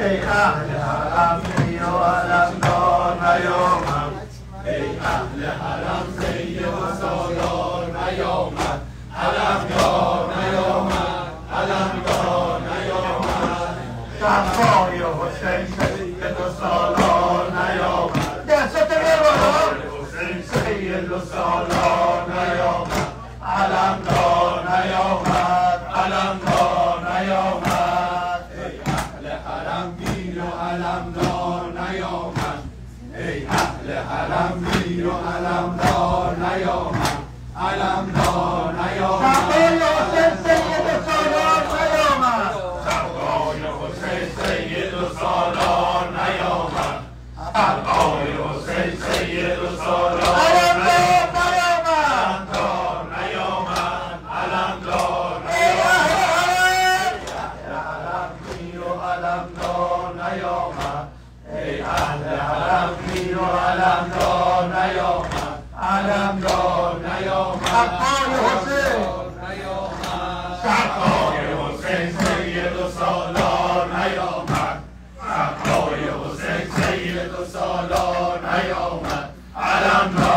ای اهل حرم سید و علمدار نیامد ای اهل حرم سید و سالار نیامد علمدار نیامد علمدار نیامد صفای حسین سید و سالار نیامد دستت ببرم حسین سید و سالار نیامد علمدار نیامد علمدار نیامد ای اهل حرم میر و علمدار نیامد. ای اهل حرم میر و علمدار نیامد. علمدار نیامد. سید و سالار نیامد. صفای حسین سید و سالار نیامد. صفای حسین سید و سالار نیامد. علمدار